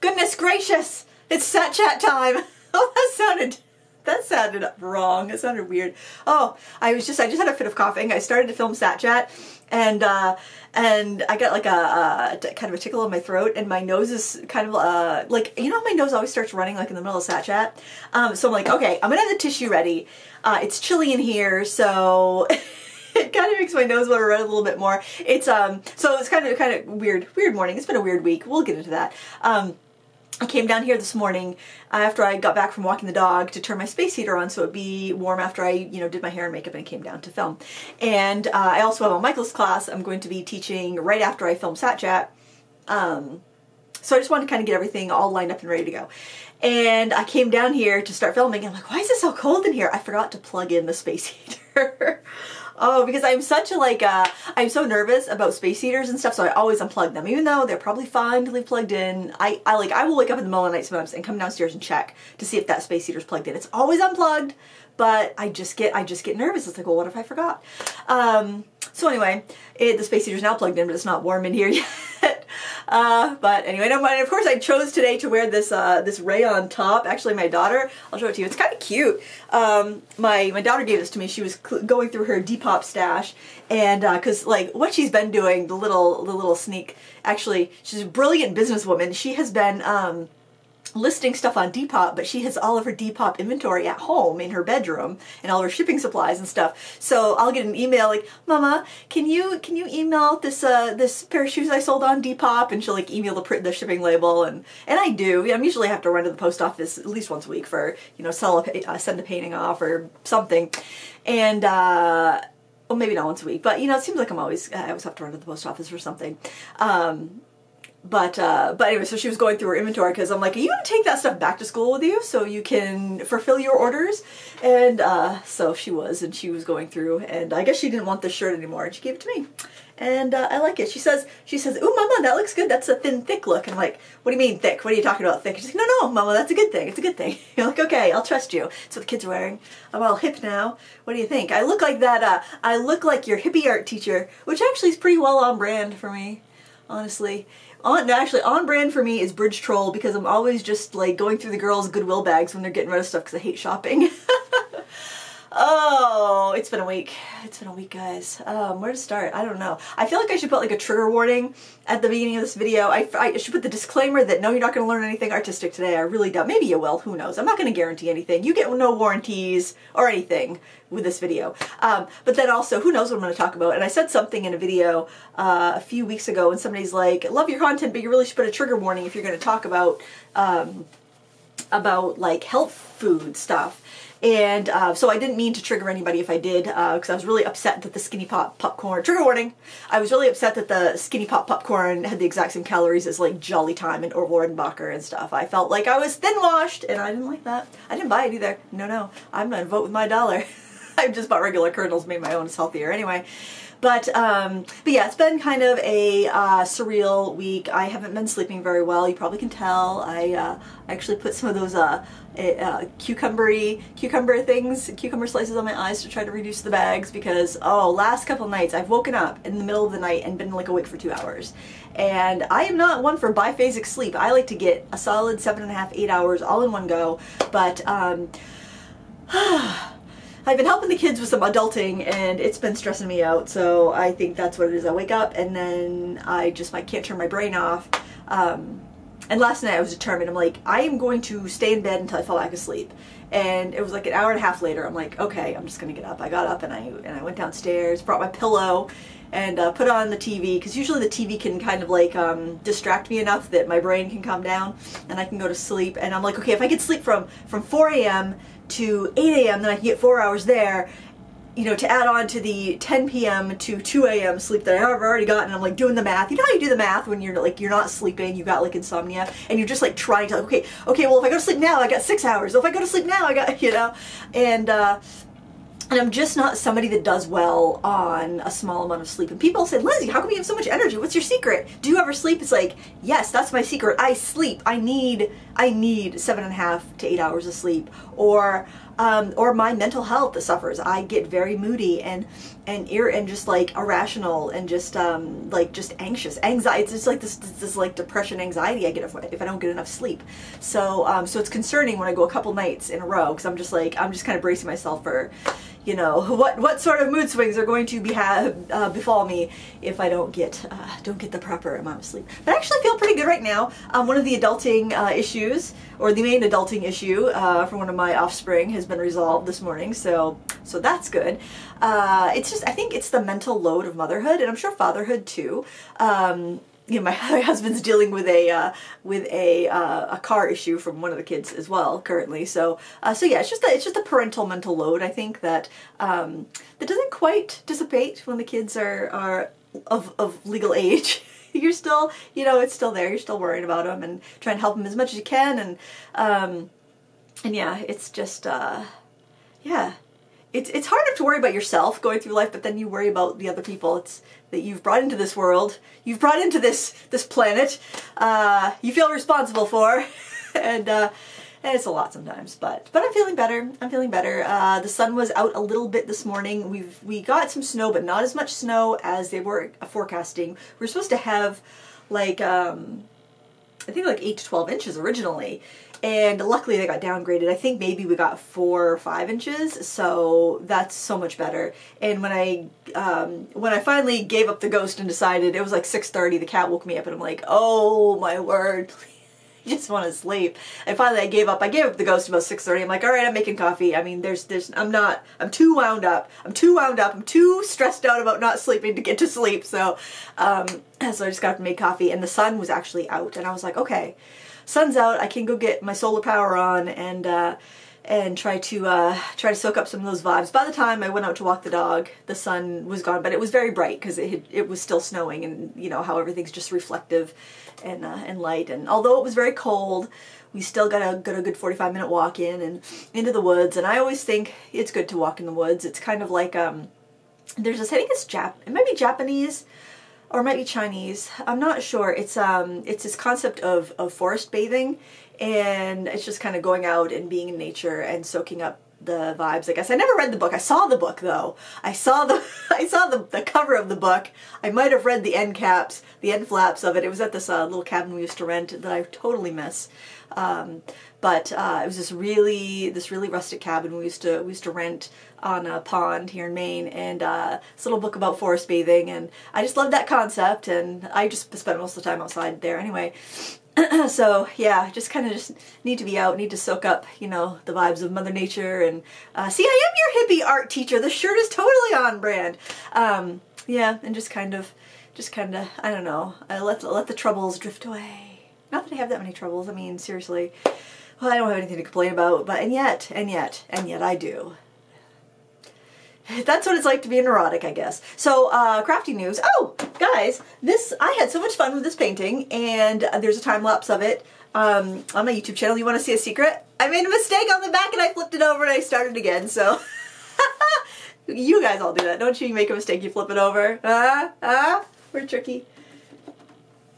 Goodness gracious! It's Sat Chat time! Oh, that sounded that sounded wrong. It sounded weird. Oh, I was just I just had a fit of coughing. I started to film Sat Chat and uh and I got like a, a kind of a tickle in my throat and my nose is kind of uh like you know my nose always starts running like in the middle of Sat Chat. Um so I'm like, okay, I'm gonna have the tissue ready. Uh it's chilly in here, so it kind of makes my nose want to run a little bit more. It's um so it's kind of kind of weird weird morning. It's been a weird week. We'll get into that. Um I came down here this morning after I got back from walking the dog to turn my space heater on so it'd be warm after I, you know, did my hair and makeup and came down to film. And uh, I also have a Michael's class I'm going to be teaching right after I film Sat Chat. Um, so I just wanted to kind of get everything all lined up and ready to go. And I came down here to start filming. I'm like, why is it so cold in here? I forgot to plug in the space heater. Oh, because I'm such a like, uh, I'm so nervous about space heaters and stuff, so I always unplug them. Even though they're probably fine to leave plugged in, I, I like, I will wake up in the middle of the night sometimes and come downstairs and check to see if that space heater's plugged in. It's always unplugged, but I just get, I just get nervous. It's like, well, what if I forgot? Um, so anyway, it, the space heater's now plugged in, but it's not warm in here yet. Uh, but anyway, no, of course I chose today to wear this uh, this rayon top. Actually, my daughter, I'll show it to you. It's kind of cute. Um, my my daughter gave this to me. She was going through her Depop stash, and because uh, like what she's been doing, the little the little sneak. Actually, she's a brilliant businesswoman. She has been. Um, listing stuff on Depop, but she has all of her Depop inventory at home in her bedroom and all her shipping supplies and stuff. So I'll get an email like, "Mama, can you can you email this uh this pair of shoes I sold on Depop?" And she'll like email the print the shipping label and and I do. I'm usually have to run to the post office at least once a week for you know sell a uh, send a painting off or something, and. uh well, maybe not once a week, but you know, it seems like I'm always I always have to run to the post office for something. Um, but uh, but anyway, so she was going through her inventory because I'm like, are you gonna take that stuff back to school with you so you can fulfill your orders? And uh, so she was, and she was going through, and I guess she didn't want the shirt anymore, and she gave it to me, and uh, I like it. She says, she says, "Ooh, Mama, that looks good. That's a thin, thick look." And I'm like, "What do you mean thick? What are you talking about thick?" She's like, "No, no, Mama, that's a good thing. It's a good thing." You're like, "Okay, I'll trust you." That's what the kids are wearing. I'm all hip now. What do you think? I look like that. Uh, I look like your hippie art teacher, which actually is pretty well on brand for me, honestly. On actually on brand for me is Bridge Troll because I'm always just like going through the girls' Goodwill bags when they're getting rid of stuff because I hate shopping. Oh, it's been a week. It's been a week, guys. Um, where to start? I don't know. I feel like I should put like a trigger warning at the beginning of this video. I, I should put the disclaimer that no, you're not going to learn anything artistic today. I really don't. Maybe you will. Who knows? I'm not going to guarantee anything. You get no warranties or anything with this video. Um, but then also, who knows what I'm going to talk about? And I said something in a video uh, a few weeks ago and somebody's like, love your content, but you really should put a trigger warning if you're going to talk about, um, about like health food stuff. And uh, so I didn't mean to trigger anybody if I did, because uh, I was really upset that the Skinny Pop popcorn, trigger warning, I was really upset that the Skinny Pop popcorn had the exact same calories as like Jolly Time and Orville Redenbacher and stuff. I felt like I was thin washed, and I didn't like that. I didn't buy it either. No, no, I'm gonna vote with my dollar. I just bought regular kernels, made my own, it's healthier anyway. But, um, but yeah, it's been kind of a uh, surreal week. I haven't been sleeping very well. You probably can tell. I uh, actually put some of those uh, uh, cucumbery, cucumber things, cucumber slices on my eyes to try to reduce the bags because, oh, last couple nights I've woken up in the middle of the night and been like awake for two hours. And I am not one for biphasic sleep. I like to get a solid seven and a half, eight hours all in one go. But, um, I've been helping the kids with some adulting and it's been stressing me out so I think that's what it is. I wake up and then I just I can't turn my brain off. Um, and last night I was determined. I'm like, I am going to stay in bed until I fall back asleep. And it was like an hour and a half later. I'm like, okay, I'm just gonna get up. I got up and I and I went downstairs, brought my pillow, and uh, put on the TV because usually the TV can kind of like um, distract me enough that my brain can calm down and I can go to sleep. And I'm like, okay, if I could sleep from from 4 a.m to 8 a.m., then I can get four hours there, you know, to add on to the 10 p.m. to 2 a.m. sleep that I've already gotten. I'm like doing the math. You know how you do the math when you're like, you're not sleeping, you got like insomnia, and you're just like trying to, okay, okay, well, if I go to sleep now, I got six hours. If I go to sleep now, I got, you know, and, uh, and I'm just not somebody that does well on a small amount of sleep. And people say, Lindsay, how come you have so much energy? What's your secret? Do you ever sleep? It's like, yes, that's my secret. I sleep. I need, I need seven and a half to eight hours of sleep. Or um, or my mental health suffers. I get very moody and and ir- and just like irrational and just um, like just anxious, anxiety. It's just like this, this, this like depression, anxiety I get if, if I don't get enough sleep. So um, so it's concerning when I go a couple nights in a row because I'm just like I'm just kind of bracing myself for you know what what sort of mood swings are going to be uh, befall me if I don't get uh, don't get the proper amount of sleep. But I actually feel pretty good right now. Um, one of the adulting uh, issues, or the main adulting issue uh, for one of my offspring, has been resolved this morning. So so that's good. Uh, it's just I think it's the mental load of motherhood, and I'm sure fatherhood too. Um, you know, my, husband's dealing with a uh, with a uh, a car issue from one of the kids as well currently. So uh, so yeah, it's just a, it's just a parental mental load. I think that um, that doesn't quite dissipate when the kids are are of of legal age. You're still you know it's still there. You're still worrying about them and trying to help them as much as you can. And um, and yeah, it's just uh, yeah it's it's hard enough to worry about yourself going through life, but then you worry about the other people it's that you've brought into this world, you've brought into this this planet, uh, you feel responsible for, and uh, and it's a lot sometimes. But but I'm feeling better. I'm feeling better. Uh, the sun was out a little bit this morning. We've we got some snow, but not as much snow as they were forecasting. We are supposed to have like um, I think like eight to twelve inches originally and luckily they got downgraded. I think maybe we got four or five inches, so that's so much better. And when I um, when I finally gave up the ghost and decided it was like 6:30, the cat woke me up, and I'm like, oh my word. I just want to sleep. And finally I gave up. I gave up the ghost about 6:30. I'm like, all right, I'm making coffee. I mean, there's there's I'm not I'm too wound up. I'm too wound up. I'm too stressed out about not sleeping to get to sleep. So um so I just got to make coffee and the sun was actually out and I was like, okay sun's out, I can go get my solar power on and uh, and try to uh, try to soak up some of those vibes. By the time I went out to walk the dog, the sun was gone, but it was very bright because it had, it was still snowing, and you know how everything's just reflective and uh, and light. And although it was very cold, we still got a got a good 45 minute walk in and into the woods. And I always think it's good to walk in the woods. It's kind of like um, there's this I think it's Jap it might be Japanese or might be Chinese. I'm not sure. It's um it's this concept of of forest bathing and it's just kind of going out and being in nature and soaking up the vibes. I guess I never read the book. I saw the book though. I saw the I saw the, the cover of the book. I might have read the end caps, the end flaps of it. It was at this uh, little cabin we used to rent that I totally miss. Um, but uh, it was this really this really rustic cabin. We used to we used to rent on a pond here in Maine and uh, this little book about forest bathing. And I just loved that concept and I just spent most of the time outside there anyway. So yeah just kind of just need to be out need to soak up you know the vibes of mother nature and uh, see I am your hippie art teacher. The shirt is totally on brand. Um, yeah and just kind of just kind of I don't know I let let the troubles drift away. Not that I have that many troubles. I mean seriously well, I don't have anything to complain about, but and yet, and yet, and yet I do. That's what it's like to be a neurotic, I guess. So, uh, crafty news. Oh, guys, this I had so much fun with this painting, and there's a time lapse of it um, on my YouTube channel. You want to see a secret? I made a mistake on the back, and I flipped it over, and I started again. So, you guys all do that, don't you? You make a mistake, you flip it over. Ah, uh, ah, uh, we're tricky.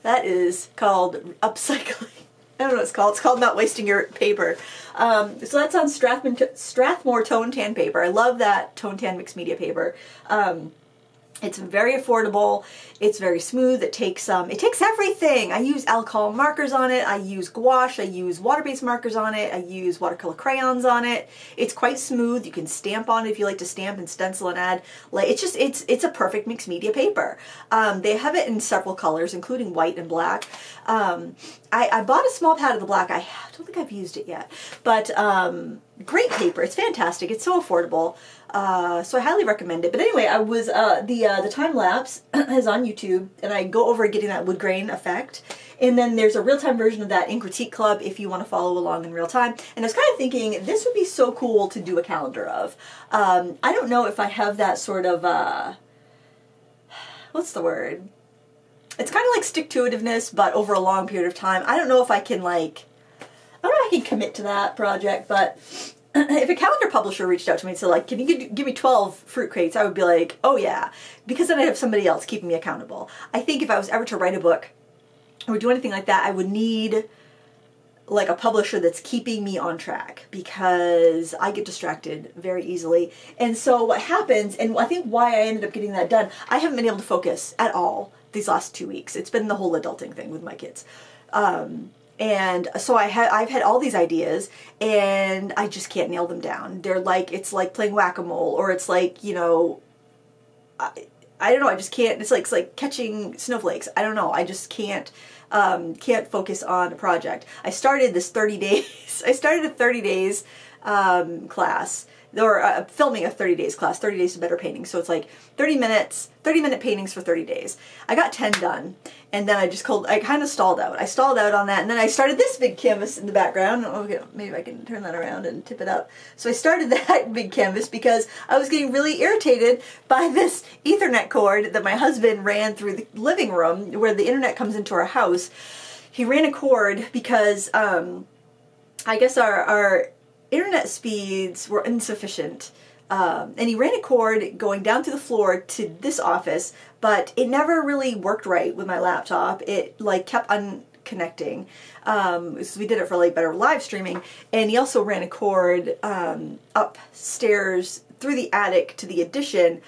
That is called upcycling. I don't know what it's called. It's called Not Wasting Your Paper. Um, so that's on Strathmore, Strathmore Tone Tan paper. I love that Tone Tan mixed media paper. Um, it's very affordable. It's very smooth. It takes um, it takes everything. I use alcohol markers on it. I use gouache. I use water-based markers on it. I use watercolor crayons on it. It's quite smooth. You can stamp on it if you like to stamp and stencil and add. Like it's just it's it's a perfect mixed media paper. Um, they have it in several colors, including white and black. Um, I, I bought a small pad of the black. I don't think I've used it yet, but um, great paper. It's fantastic. It's so affordable. Uh, so I highly recommend it. But anyway, I was uh, the uh, the time lapse is on YouTube, and I go over getting that wood grain effect. And then there's a real time version of that in Critique Club if you want to follow along in real time. And I was kind of thinking this would be so cool to do a calendar of. Um, I don't know if I have that sort of uh, what's the word? It's kind of like stick to itiveness, but over a long period of time. I don't know if I can like. I don't know if I can commit to that project, but if a calendar publisher reached out to me and said like can you give me 12 fruit crates i would be like oh yeah because then i'd have somebody else keeping me accountable i think if i was ever to write a book or do anything like that i would need like a publisher that's keeping me on track because I get distracted very easily. And so what happens, and I think why I ended up getting that done, I haven't been able to focus at all these last two weeks. It's been the whole adulting thing with my kids. Um, and so I had I've had all these ideas and I just can't nail them down. They're like it's like playing whack-a-mole or it's like, you know, I, I don't know, I just can't it's like it's like catching snowflakes. I don't know. I just can't um, can't focus on a project. I started this 30 days. I started a 30 days um, class or uh, filming a 30 days class, 30 days to better painting. So it's like 30 minutes, 30 minute paintings for 30 days. I got 10 done and then I just called, I kind of stalled out. I stalled out on that and then I started this big canvas in the background. Okay, maybe I can turn that around and tip it up. So I started that big canvas because I was getting really irritated by this ethernet cord that my husband ran through the living room where the internet comes into our house. He ran a cord because um, I guess our, our internet speeds were insufficient. Um, and he ran a cord going down to the floor to this office, but it never really worked right with my laptop. It like kept unconnecting. Um, so we did it for like better live streaming, and he also ran a cord um, upstairs through the attic to the addition,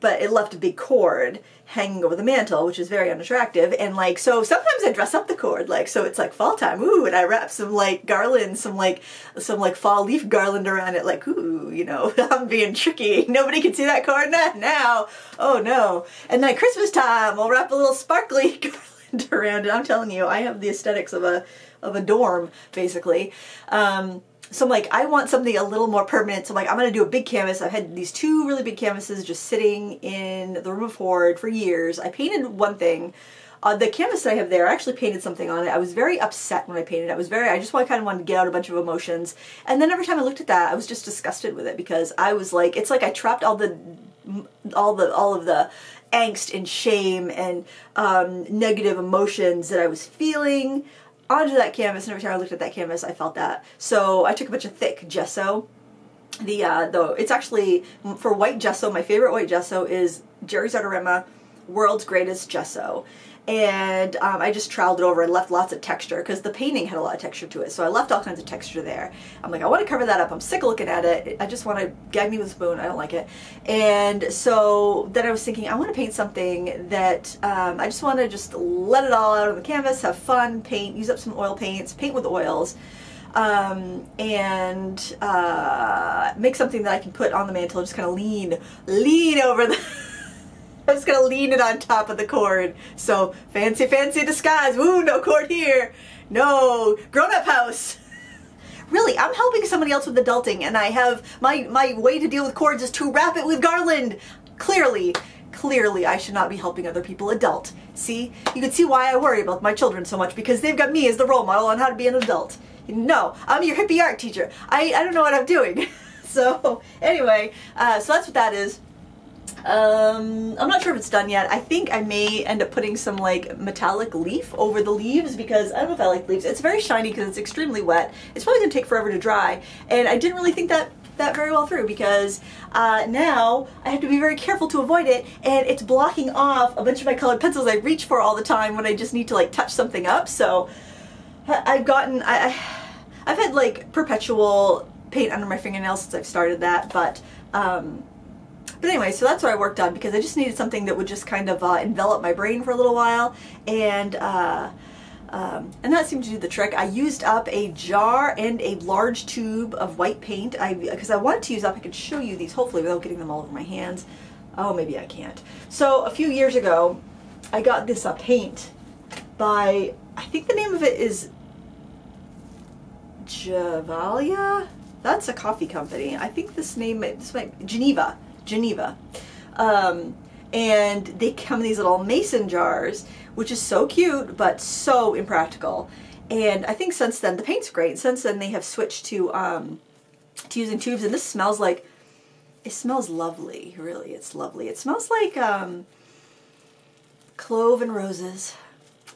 but it left a big cord hanging over the mantle, which is very unattractive. And like, so sometimes I dress up the cord, like, so it's like fall time, ooh, and I wrap some like garland, some like, some like fall leaf garland around it, like, ooh, you know, I'm being tricky. Nobody can see that cord not now. Oh no. And then at Christmas time, I'll wrap a little sparkly garland around it. I'm telling you, I have the aesthetics of a, of a dorm, basically. Um, so I'm like, I want something a little more permanent. So I'm like, I'm going to do a big canvas. I've had these two really big canvases just sitting in the room of for years. I painted one thing. Uh, the canvas that I have there, I actually painted something on it. I was very upset when I painted it. I was very, I just kind of wanted to get out a bunch of emotions. And then every time I looked at that, I was just disgusted with it because I was like, it's like I trapped all the, all the, all of the angst and shame and um, negative emotions that I was feeling onto that canvas, and every time I looked at that canvas, I felt that. So I took a bunch of thick gesso. The uh, though it's actually for white gesso. My favorite white gesso is Jerry's Artarama, World's Greatest Gesso, and um, I just troweled it over and left lots of texture because the painting had a lot of texture to it. So I left all kinds of texture there. I'm like, I want to cover that up. I'm sick of looking at it. I just want to gag me with a spoon. I don't like it. And so then I was thinking, I want to paint something that um, I just want to just let it all out on the canvas, have fun, paint, use up some oil paints, paint with oils. Um, and uh, make something that I can put on the mantle just kind of lean, lean over the I was gonna lean it on top of the cord. So fancy, fancy disguise. Woo, no cord here. No, grown-up house. really, I'm helping somebody else with adulting and I have, my, my way to deal with cords is to wrap it with garland. Clearly, clearly I should not be helping other people adult. See, you can see why I worry about my children so much because they've got me as the role model on how to be an adult. No, I'm your hippie art teacher. I, I don't know what I'm doing. so anyway, uh, so that's what that is. Um, I'm not sure if it's done yet. I think I may end up putting some like metallic leaf over the leaves because I don't know if I like leaves. It's very shiny because it's extremely wet. It's probably going to take forever to dry and I didn't really think that that very well through because uh, now I have to be very careful to avoid it and it's blocking off a bunch of my colored pencils I reach for all the time when I just need to like touch something up. So I've gotten, I, I've had like perpetual paint under my fingernails since I've started that but um, but anyway, so that's what I worked on because I just needed something that would just kind of uh, envelop my brain for a little while. And uh, um, and that seemed to do the trick. I used up a jar and a large tube of white paint I because I, I wanted to use up, I could show you these hopefully without getting them all over my hands. Oh, maybe I can't. So a few years ago, I got this uh, paint by, I think the name of it is Javalia? That's a coffee company. I think this name, this might, Geneva. Geneva. Um, and they come in these little mason jars, which is so cute, but so impractical. And I think since then, the paint's great. Since then, they have switched to, um, to using tubes, and this smells like, it smells lovely, really, it's lovely. It smells like um, clove and roses.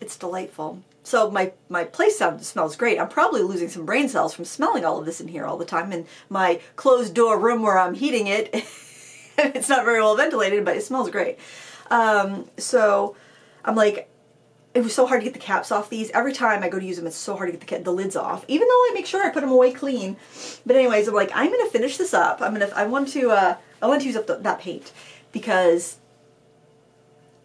It's delightful. So my, my place sound smells great. I'm probably losing some brain cells from smelling all of this in here all the time in my closed door room where I'm heating it. it's not very well ventilated, but it smells great. Um, so I'm like, it was so hard to get the caps off these. Every time I go to use them, it's so hard to get the, the lids off, even though I make sure I put them away clean. But anyways, I'm like, I'm gonna finish this up. I'm gonna, I want to, uh, I want to use up the, that paint because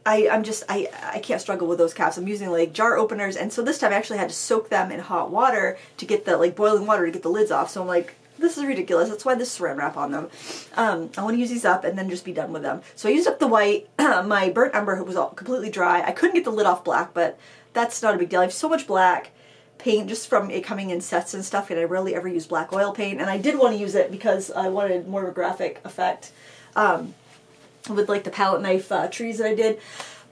I, I'm just, I, I can't struggle with those caps. I'm using like jar openers, and so this time I actually had to soak them in hot water to get the, like boiling water to get the lids off. So I'm like, this is ridiculous. That's why this saran wrap on them. Um, I want to use these up and then just be done with them. So I used up the white. my burnt umber was all completely dry. I couldn't get the lid off black, but that's not a big deal. I have so much black paint just from it coming in sets and stuff, and I rarely ever use black oil paint. And I did want to use it because I wanted more of a graphic effect um, with like the palette knife uh, trees that I did.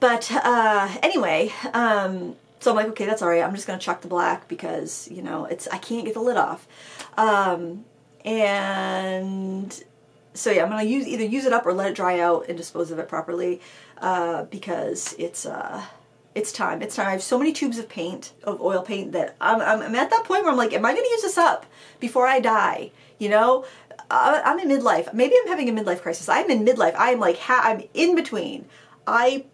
But uh, anyway, um, so I'm like, okay, that's all right. I'm just gonna chuck the black because you know it's I can't get the lid off. Um, and so yeah, I'm gonna use either use it up or let it dry out and dispose of it properly uh, because it's uh, it's time. It's time. I have so many tubes of paint, of oil paint, that I'm, I'm, I'm at that point where I'm like, am I gonna use this up before I die? You know, uh, I'm in midlife. Maybe I'm having a midlife crisis. I'm in midlife. I am like, I'm in between. I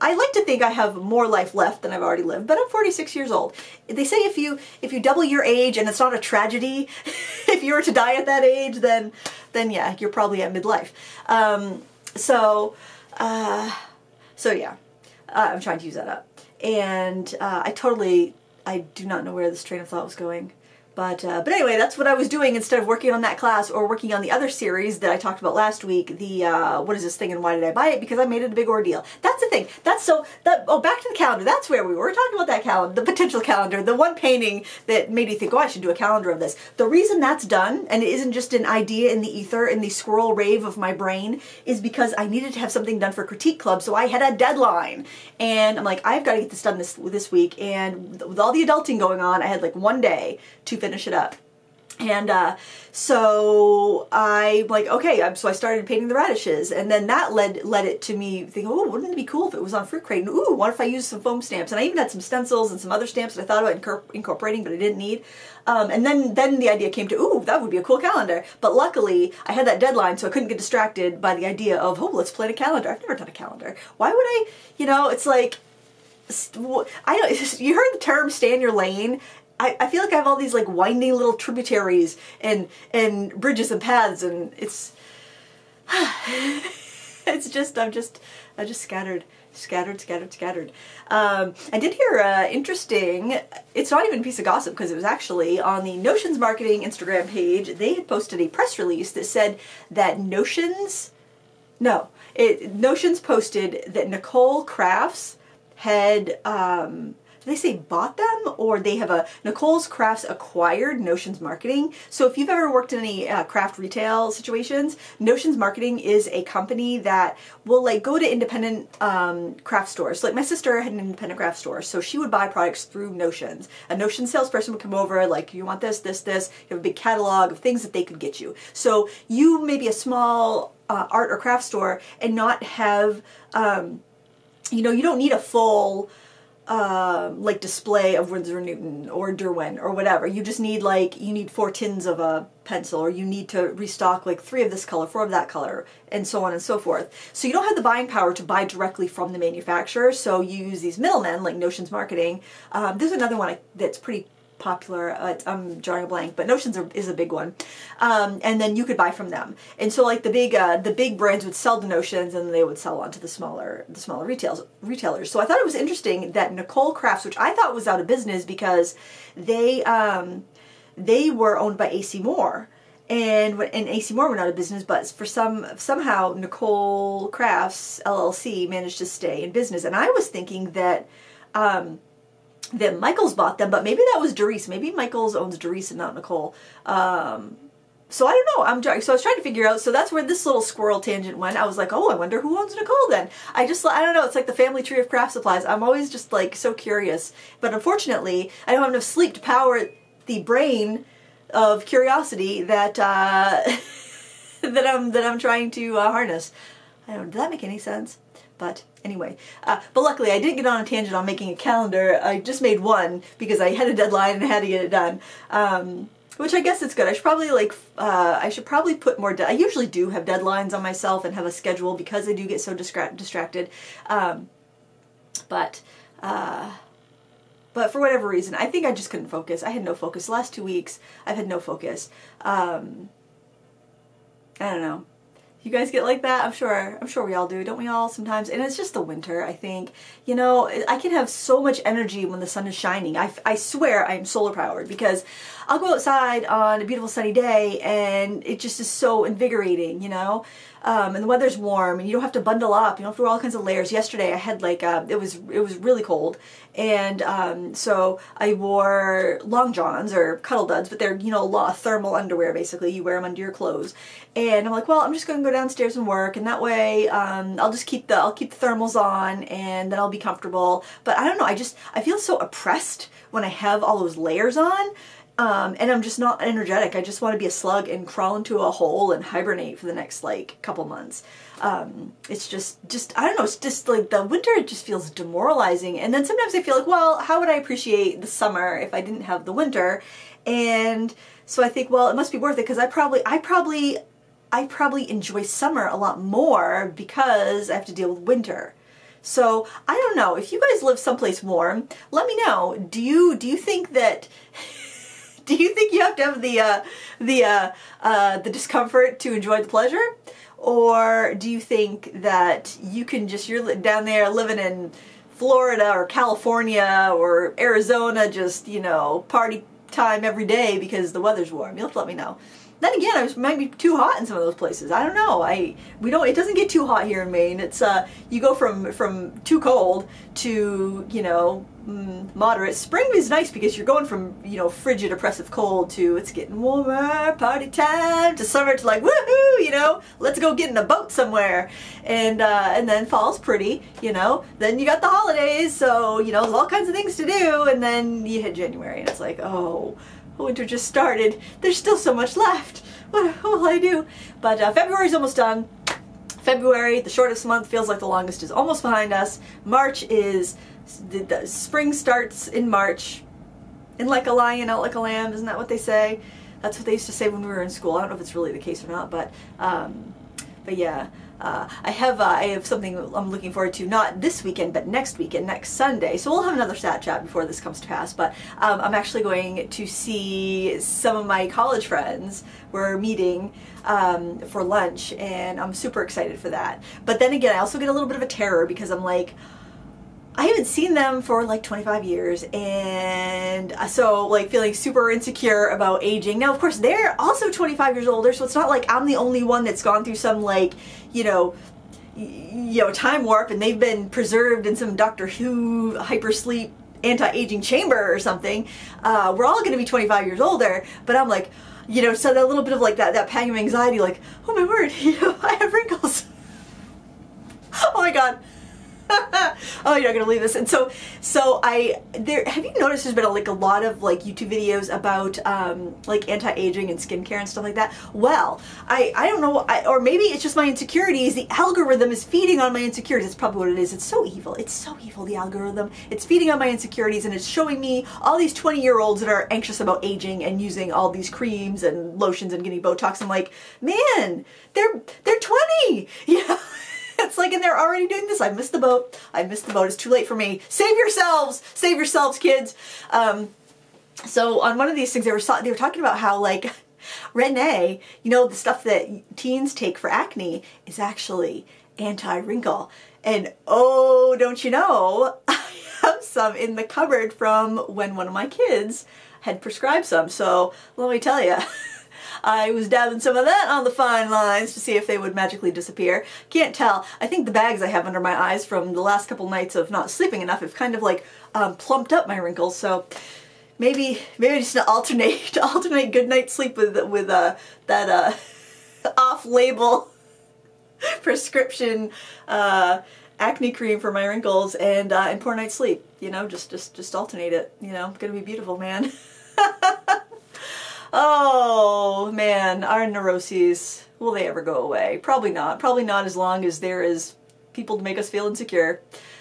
I like to think I have more life left than I've already lived, but I'm 46 years old. They say if you if you double your age and it's not a tragedy, if you were to die at that age, then then yeah, you're probably at midlife. Um, so uh, so yeah, uh, I'm trying to use that up, and uh, I totally I do not know where this train of thought was going. But, uh, but anyway, that's what I was doing instead of working on that class or working on the other series that I talked about last week, the, uh, what is this thing and why did I buy it? Because I made it a big ordeal. That's the thing. That's so, that, oh, back to the calendar. That's where we were. We're talking about that calendar, the potential calendar, the one painting that made me think, oh, I should do a calendar of this. The reason that's done, and it isn't just an idea in the ether, in the squirrel rave of my brain, is because I needed to have something done for Critique Club, so I had a deadline. And I'm like, I've got to get this done this, this week. And with all the adulting going on, I had like one day to finish it up. And uh, so I like okay, so I started painting the radishes, and then that led led it to me thinking, oh, wouldn't it be cool if it was on fruit crate? And ooh, what if I used some foam stamps? And I even had some stencils and some other stamps that I thought about incorporating, but I didn't need. Um, and then then the idea came to, ooh, that would be a cool calendar. But luckily, I had that deadline, so I couldn't get distracted by the idea of, oh, let's plan a calendar. I've never done a calendar. Why would I? You know, it's like I don't. You heard the term "stay in your lane," I, I feel like I have all these like winding little tributaries and and bridges and paths and it's it's just I'm just I'm just scattered scattered scattered scattered. Um, I did hear uh, interesting it's not even a piece of gossip because it was actually on the Notions marketing Instagram page they had posted a press release that said that Notions no it Notions posted that Nicole Crafts had um, they say bought them or they have a Nicole's Crafts acquired Notions Marketing. So if you've ever worked in any uh, craft retail situations, Notions Marketing is a company that will like go to independent um, craft stores. Like my sister had an independent craft store, so she would buy products through Notions. A Notion salesperson would come over, like you want this, this, this. You have a big catalog of things that they could get you. So you may be a small uh, art or craft store and not have, um, you know, you don't need a full uh, like display of Winsor Newton or Derwent or whatever. You just need like you need four tins of a pencil or you need to restock like three of this color, four of that color, and so on and so forth. So you don't have the buying power to buy directly from the manufacturer. So you use these middlemen like Notions Marketing. Um, there's another one that's pretty popular. Uh, I'm drawing a blank, but Notions are, is a big one. Um, and then you could buy from them. And so like the big uh, the big brands would sell the Notions, and they would sell on to the smaller the smaller retails retailers. So I thought it was interesting that Nicole Crafts, which I thought was out of business because they um, they were owned by AC Moore. And and AC Moore went out of business, but for some somehow Nicole Crafts LLC managed to stay in business. And I was thinking that um, that Michaels bought them, but maybe that was Darice. Maybe Michaels owns Darice and not Nicole. Um, so I don't know. I'm trying. So I was trying to figure out. So that's where this little squirrel tangent went. I was like, oh, I wonder who owns Nicole then. I just, I don't know. It's like the family tree of craft supplies. I'm always just like so curious. But unfortunately, I don't have enough sleep to power the brain of curiosity that uh, that I'm that I'm trying to uh, harness. I don't. Does that make any sense? But anyway, uh, but luckily I didn't get on a tangent on making a calendar. I just made one because I had a deadline and I had to get it done. Um, which I guess it's good. I should probably like, uh, I should probably put more, I usually do have deadlines on myself and have a schedule because I do get so distra distracted. Um, but Uh, but for whatever reason, I think I just couldn't focus. I had no focus. The last two weeks, I've had no focus. Um, I don't know. You guys get like that? I'm sure. I'm sure we all do. Don't we all sometimes? And it's just the winter, I think. You know, I can have so much energy when the sun is shining. I, I swear I'm solar powered because I'll go outside on a beautiful sunny day and it just is so invigorating, you know? Um, and the weather's warm and you don't have to bundle up. You don't have to wear all kinds of layers. Yesterday I had like, uh, it was, it was really cold. And um, so I wore long johns or cuddle duds, but they're, you know, a thermal underwear basically. You wear them under your clothes. And I'm like, well, I'm just going to go downstairs and work. And that way um, I'll just keep the, I'll keep the thermals on and then I'll be comfortable. But I don't know. I just, I feel so oppressed when I have all those layers on um, and I'm just not energetic. I just want to be a slug and crawl into a hole and hibernate for the next like couple months. Um, it's just, just I don't know. It's just like the winter. It just feels demoralizing. And then sometimes I feel like, well, how would I appreciate the summer if I didn't have the winter? And so I think, well, it must be worth it because I probably, I probably, I probably enjoy summer a lot more because I have to deal with winter. So I don't know if you guys live someplace warm. Let me know. Do you do you think that do you think you have to have the uh, the uh, uh, the discomfort to enjoy the pleasure, or do you think that you can just you're down there living in Florida or California or Arizona, just you know party time every day because the weather's warm? You'll have to let me know. Then again, it might be too hot in some of those places. I don't know. I we don't. It doesn't get too hot here in Maine. It's uh, you go from from too cold to you know mm, moderate. Spring is nice because you're going from you know frigid, oppressive cold to it's getting warmer, party time to summer to like woohoo, you know, let's go get in a boat somewhere, and uh, and then fall's pretty, you know. Then you got the holidays, so you know there's all kinds of things to do, and then you hit January and it's like oh winter just started. There's still so much left. What, what will I do? But uh, February's almost done. February, the shortest month, feels like the longest is almost behind us. March is, the, the spring starts in March. In like a lion, out like a lamb, isn't that what they say? That's what they used to say when we were in school. I don't know if it's really the case or not, but, um, but yeah. Uh, I have uh, I have something I'm looking forward to not this weekend but next weekend next Sunday. So we'll have another Sat Chat before this comes to pass but um, I'm actually going to see some of my college friends. We're meeting um, for lunch and I'm super excited for that. But then again I also get a little bit of a terror because I'm like I haven't seen them for like 25 years and so like feeling super insecure about aging. Now of course they're also 25 years older so it's not like I'm the only one that's gone through some like, you know, you know, time warp and they've been preserved in some Doctor Who hypersleep anti-aging chamber or something. Uh, we're all going to be 25 years older, but I'm like, you know, so that little bit of like that, that pang of anxiety, like, oh my word, you know, I have wrinkles. oh my god. oh, you're not gonna believe this. And so, so I there. Have you noticed there's been a, like a lot of like YouTube videos about um, like anti-aging and skincare and stuff like that? Well, I I don't know, I, or maybe it's just my insecurities. The algorithm is feeding on my insecurities. That's probably what it is. It's so evil. It's so evil. The algorithm. It's feeding on my insecurities and it's showing me all these 20 year olds that are anxious about aging and using all these creams and lotions and getting Botox. I'm like, man, they're they're 20. Yeah. It's like, and they're already doing this. I missed the boat. I missed the boat. It's too late for me. Save yourselves. Save yourselves, kids. Um, so on one of these things, they were they were talking about how like Retin-A, you know, the stuff that teens take for acne is actually anti-wrinkle. And oh, don't you know, I have some in the cupboard from when one of my kids had prescribed some. So let me tell you. I was dabbing some of that on the fine lines to see if they would magically disappear. Can't tell. I think the bags I have under my eyes from the last couple nights of not sleeping enough have kind of like um, plumped up my wrinkles, so maybe maybe just to alternate to alternate good night sleep with with uh, that uh, off-label prescription uh, acne cream for my wrinkles and uh, and poor night's sleep. You know, just just just alternate it. You know, gonna be beautiful, man. Oh man, our neuroses, will they ever go away? Probably not. Probably not as long as there is people to make us feel insecure.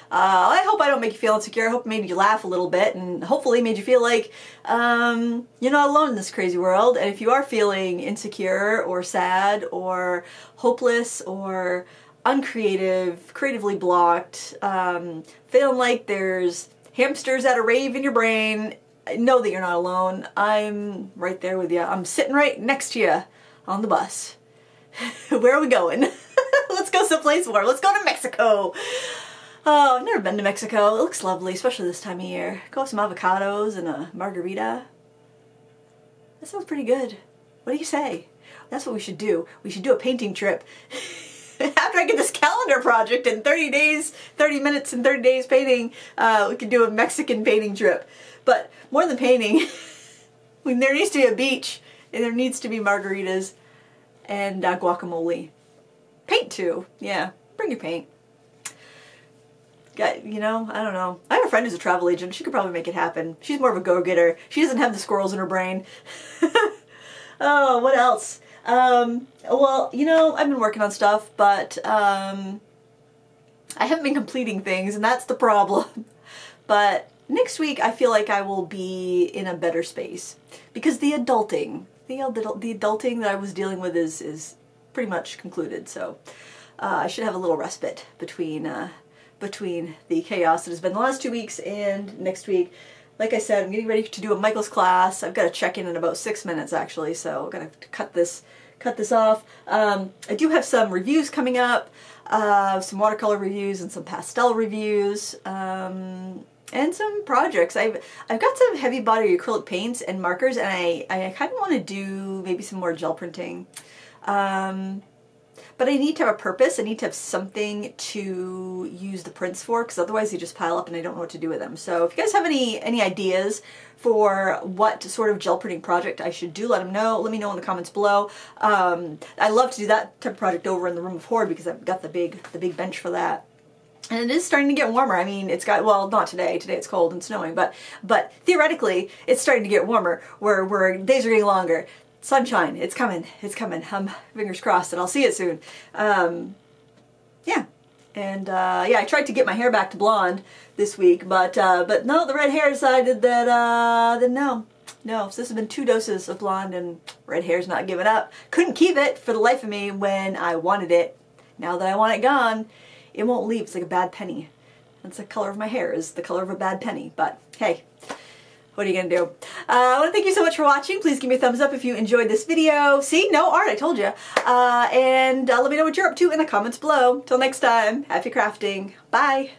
Uh, I hope I don't make you feel insecure. I hope it made you laugh a little bit and hopefully made you feel like um, you're not alone in this crazy world. And if you are feeling insecure or sad or hopeless or uncreative, creatively blocked, um, feeling like there's hamsters at a rave in your brain, know that you're not alone. I'm right there with you. I'm sitting right next to you on the bus. Where are we going? Let's go someplace warm. Let's go to Mexico. Oh, I've never been to Mexico. It looks lovely, especially this time of year. Go have some avocados and a margarita. That sounds pretty good. What do you say? That's what we should do. We should do a painting trip. After I get this calendar project in 30 days, 30 minutes and 30 days painting, uh, we could do a Mexican painting trip. But more than painting, when there needs to be a beach, and there needs to be margaritas and uh, guacamole. Paint too, yeah. Bring your paint. Got, you know, I don't know. I have a friend who's a travel agent. She could probably make it happen. She's more of a go-getter. She doesn't have the squirrels in her brain. oh, what else? Um, well, you know, I've been working on stuff, but um, I haven't been completing things, and that's the problem. but next week, I feel like I will be in a better space because the adulting, the, the adulting that I was dealing with is is pretty much concluded. So uh, I should have a little respite between uh, between the chaos that has been the last two weeks and next week. Like I said, I'm getting ready to do a Michael's class. I've got to check in in about six minutes actually, so I'm gonna cut this cut this off. Um, I do have some reviews coming up, uh, some watercolor reviews and some pastel reviews. Um, and some projects. I've I've got some heavy body acrylic paints and markers and I, I kind of want to do maybe some more gel printing. Um, but I need to have a purpose. I need to have something to use the prints for because otherwise they just pile up and I don't know what to do with them. So if you guys have any, any ideas for what sort of gel printing project I should do, let them know. Let me know in the comments below. Um, I love to do that type of project over in the room of Horde because I've got the big, the big bench for that. And it is starting to get warmer. I mean, it's got, well, not today. Today it's cold and snowing, but but theoretically, it's starting to get warmer where, where days are getting longer sunshine. It's coming. It's coming. I'm fingers crossed and I'll see it soon. Um, yeah. And uh, yeah, I tried to get my hair back to blonde this week, but uh, but no, the red hair decided that uh, that no, no. So this has been two doses of blonde, and red hair's not giving up. Couldn't keep it for the life of me when I wanted it. Now that I want it gone, it won't leave. It's like a bad penny. That's the color of my hair is the color of a bad penny. But hey, what are you gonna do? Uh, I want to thank you so much for watching. Please give me a thumbs up if you enjoyed this video. See, no art, I told you. Uh, and uh, let me know what you're up to in the comments below. Till next time, happy crafting. Bye.